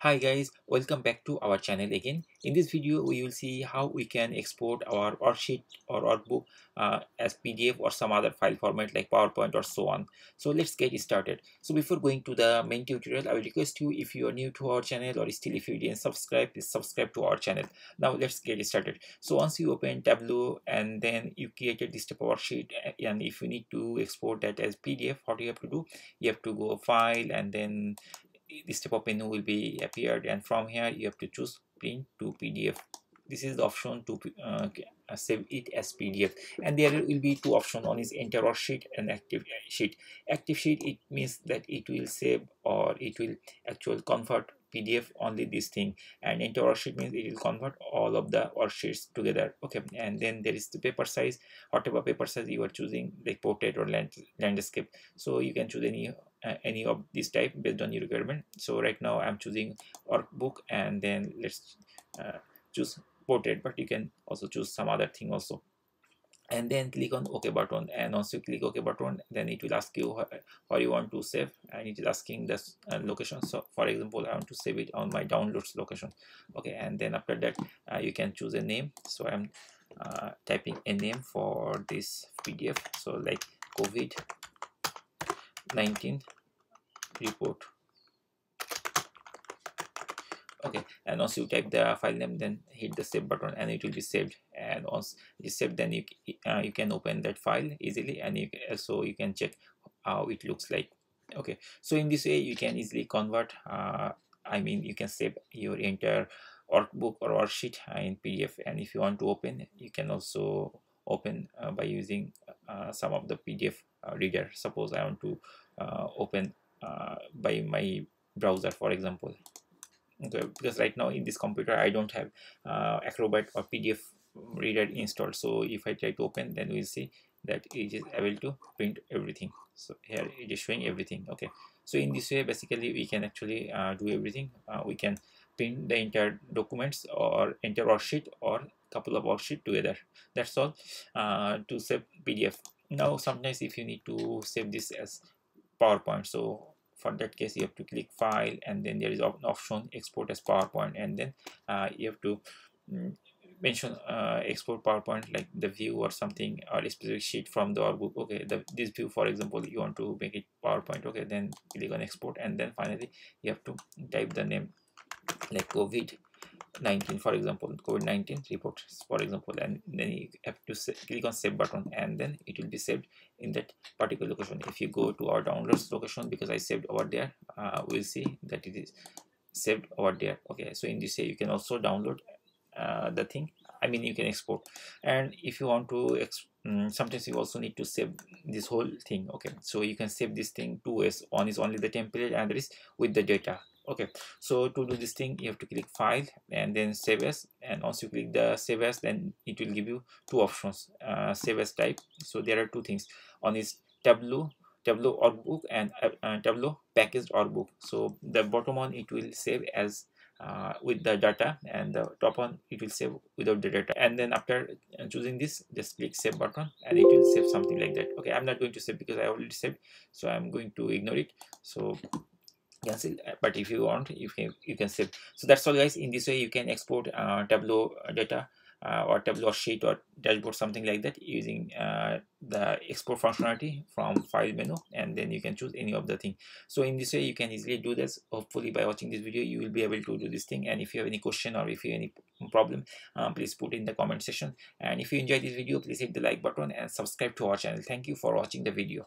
Hi guys, welcome back to our channel again. In this video, we will see how we can export our worksheet or workbook uh, as PDF or some other file format like PowerPoint or so on. So let's get started. So before going to the main tutorial, I will request you if you are new to our channel or still if you didn't subscribe, please subscribe to our channel. Now let's get started. So once you open Tableau and then you created this type of worksheet and if you need to export that as PDF, what you have to do, you have to go file and then this type of menu will be appeared and from here you have to choose print to pdf this is the option to uh, save it as pdf and there will be two options. One is enter worksheet and active sheet. Active sheet it means that it will save or it will actually convert pdf only this thing and enter worksheet means it will convert all of the worksheets together. Okay and then there is the paper size. Whatever paper size you are choosing like portrait or land, landscape. So you can choose any uh, any of this type based on your requirement. So right now i'm choosing workbook and then let's uh, choose portrait but you can also choose some other thing also and then click on ok button. And once you click ok button then it will ask you how you want to save. And it is asking this uh, location. So for example i want to save it on my downloads location. Okay and then after that uh, you can choose a name. So i'm uh, typing a name for this pdf so like covid 19 report okay and once you type the file name then hit the save button and it will be saved. And once it is saved then you uh, you can open that file easily and you can, so you can check how it looks like. Okay so in this way you can easily convert uh, i mean you can save your entire workbook or worksheet in pdf and if you want to open you can also open uh, by using uh, some of the pdf uh, reader. Suppose i want to uh, open uh, by my browser for example okay because right now in this computer i don't have acrobat or pdf reader installed. So if i try to open then we'll see that it is able to print everything. So here it is showing everything. Okay. So in this way basically we can actually uh, do everything. Uh, we can print the entire documents or entire worksheet or couple of worksheet together. That's all uh, to save pdf now sometimes if you need to save this as powerpoint so for that case you have to click file and then there is an option export as powerpoint. And then uh, you have to mm, mention uh, export powerpoint like the view or something or a specific sheet from the workbook. Okay the, this view for example you want to make it powerpoint. Okay then click on export. And then finally you have to type the name like covid 19 for example covid-19 report for example and then you have to click on save button and then it will be saved in that particular location. If you go to our downloads location because i saved over there uh, we'll see that it is saved over there. Okay so in this way you can also download uh, the thing i mean you can export. And if you want to um, sometimes you also need to save this whole thing. Okay so you can save this thing two ways. One is only the template and there is with the data okay so to do this thing you have to click file and then save as and once you click the save as then it will give you two options uh, save as type. So there are two things. One is tableau tableau workbook and uh, uh, tableau packaged workbook so the bottom one it will save as uh, with the data and the top one it will save without the data. And then after choosing this just click save button and it will save something like that. Okay i'm not going to save because i already saved so i'm going to ignore it. So cancel uh, but if you want you can you can save. So that's all guys. In this way you can export uh, tableau data uh, or tableau sheet or dashboard something like that using uh, the export functionality from file menu and then you can choose any of the thing. So in this way you can easily do this. Hopefully by watching this video you will be able to do this thing. And if you have any question or if you have any problem um, please put in the comment section. And if you enjoyed this video please hit the like button and subscribe to our channel. Thank you for watching the video